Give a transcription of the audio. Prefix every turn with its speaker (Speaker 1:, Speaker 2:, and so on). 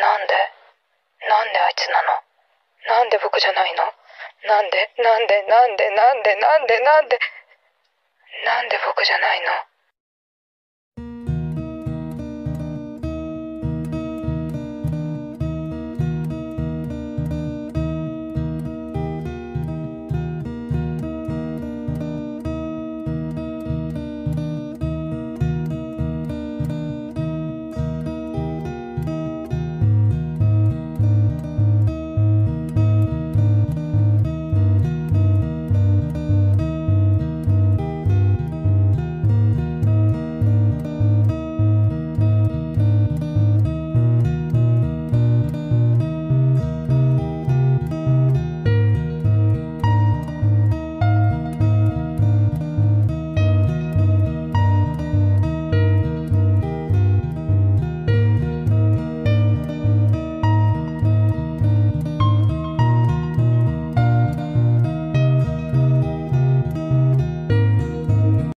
Speaker 1: なんで？なんであいつなの？なんで僕じゃないの？なんで？なんで？なんで？なんで？なんで？なんで？なんで僕じゃないの？